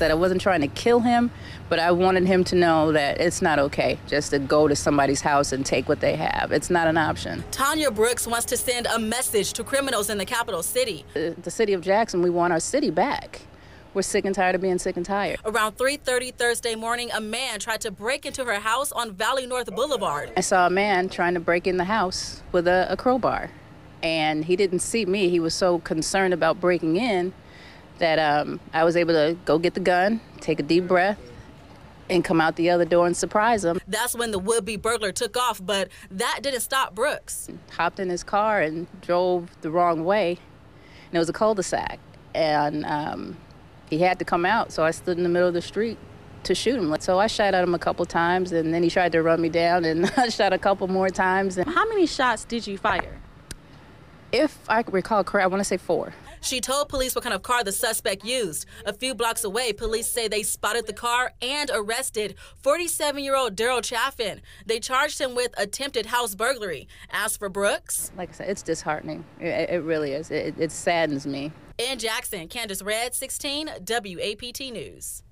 said, I wasn't trying to kill him, but I wanted him to know that it's not okay just to go to somebody's house and take what they have. It's not an option. Tanya Brooks wants to send a message to criminals in the capital city. The, city of Jackson, we want our city back. We're sick and tired of being sick and tired. Around 3:30 Thursday morning, a man tried to break into her house on Valley North Boulevard. I saw a man trying to break in the house with a, a crowbar, and he didn't see me. He was so concerned about breaking in that um, I was able to go get the gun, take a deep breath, and come out the other door and surprise him. That's when the would-be burglar took off, but that didn't stop Brooks. Hopped in his car and drove the wrong way, and it was a cul-de-sac, and um, he had to come out, so I stood in the middle of the street to shoot him. So I shot at him a couple times, and then he tried to run me down, and I shot a couple more times. And How many shots did you fire? If I recall correct, I want to say four. She told police what kind of car the suspect used. A few blocks away, police say they spotted the car and arrested 47 year old Daryl Chaffin. They charged him with attempted house burglary. As for Brooks, Like I said, it's disheartening. It, it really is. It, it saddens me. in Jackson, Kandace Redd, 16, WAPT News.